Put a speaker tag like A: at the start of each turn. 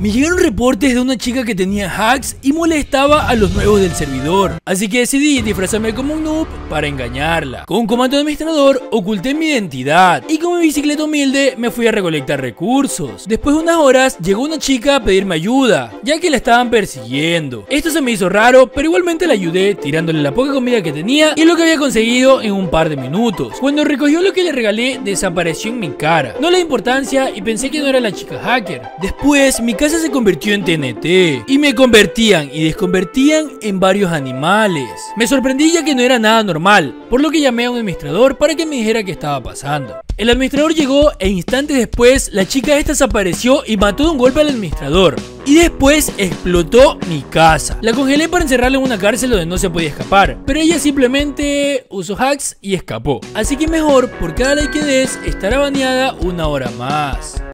A: Me llegaron reportes de una chica que tenía hacks y molestaba a los nuevos del servidor, así que decidí disfrazarme como un noob para engañarla. Con un comando administrador oculté mi identidad y con mi bicicleta humilde me fui a recolectar recursos. Después de unas horas llegó una chica a pedirme ayuda, ya que la estaban persiguiendo. Esto se me hizo raro, pero igualmente la ayudé tirándole la poca comida que tenía y lo que había conseguido en un par de minutos. Cuando recogió lo que le regalé, desapareció en mi cara. No le importancia y pensé que no era la chica hacker. Después mi se convirtió en TNT y me convertían y desconvertían en varios animales. Me sorprendí ya que no era nada normal, por lo que llamé a un administrador para que me dijera qué estaba pasando. El administrador llegó e instantes después la chica esta desapareció y mató de un golpe al administrador. Y después explotó mi casa. La congelé para encerrarla en una cárcel donde no se podía escapar. Pero ella simplemente usó hacks y escapó. Así que mejor por cada like que des estará baneada una hora más.